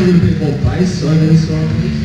a little bit more bass over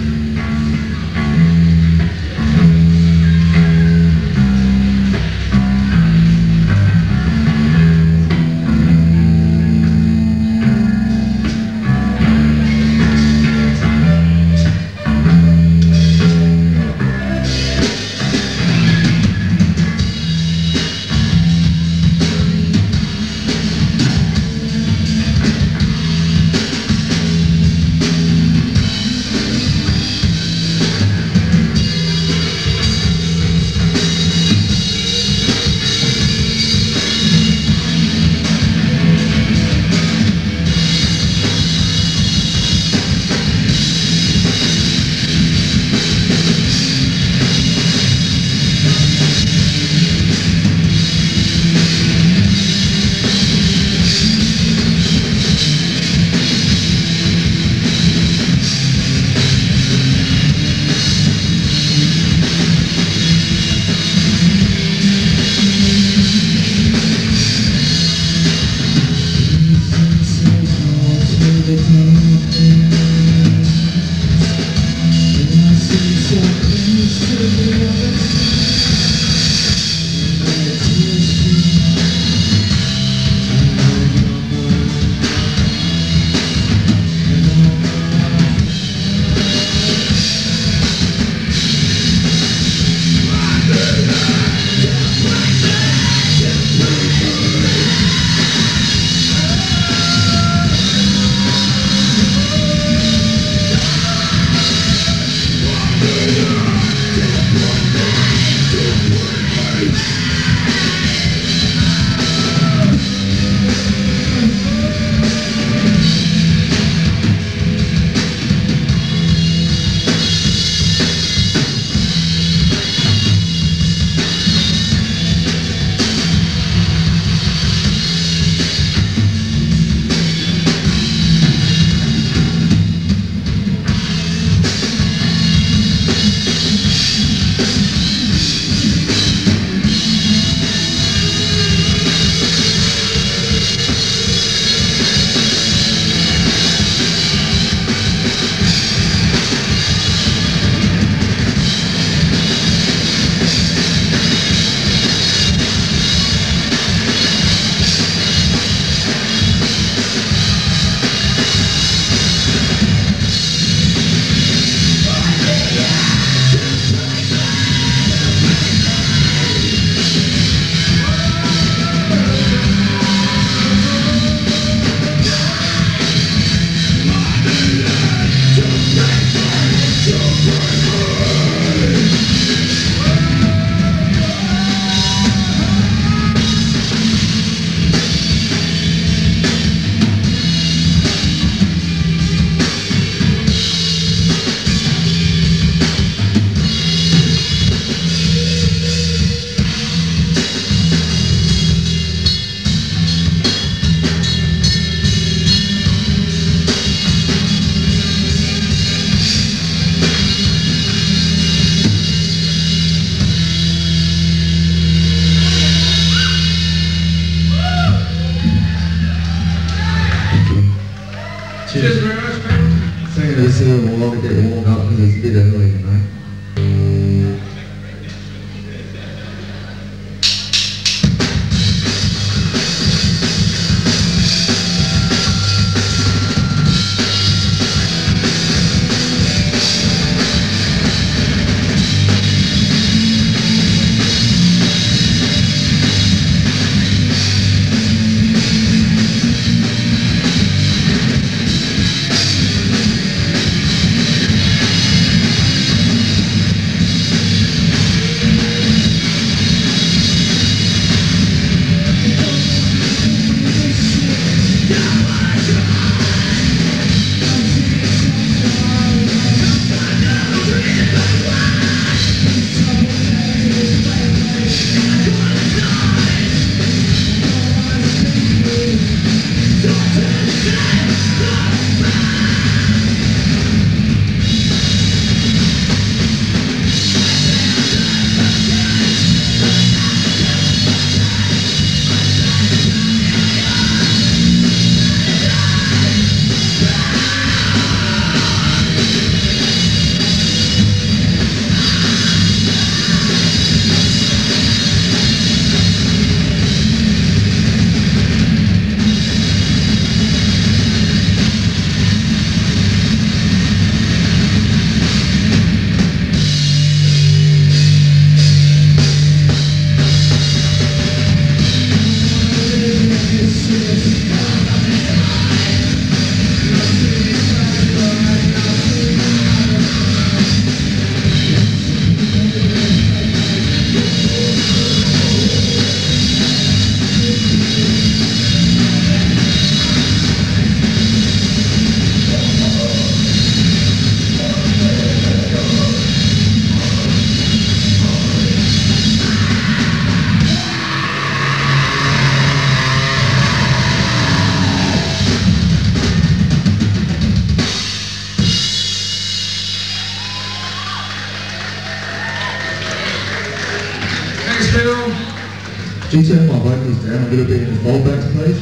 vocals down a little bit in the foldbacks, please?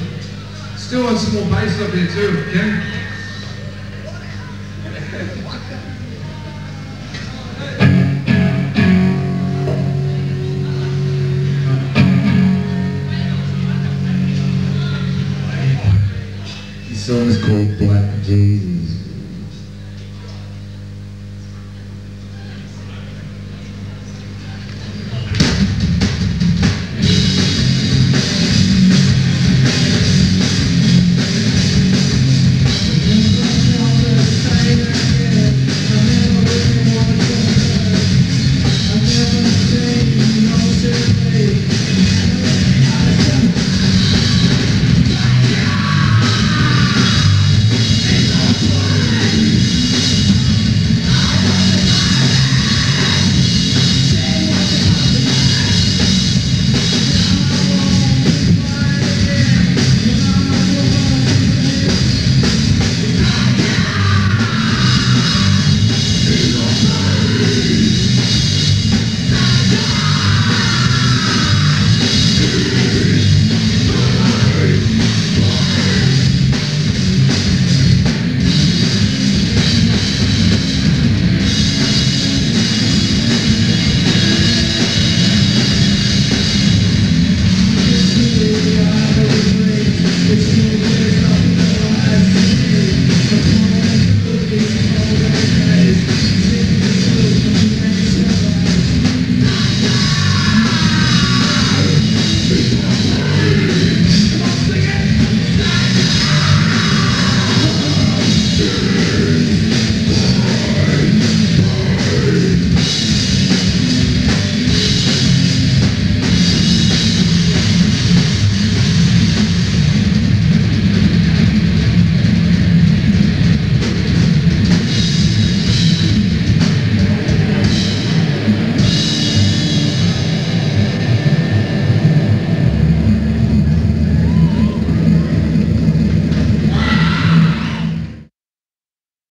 Still want some more bass up here too, Ken. This song is called Black Jesus.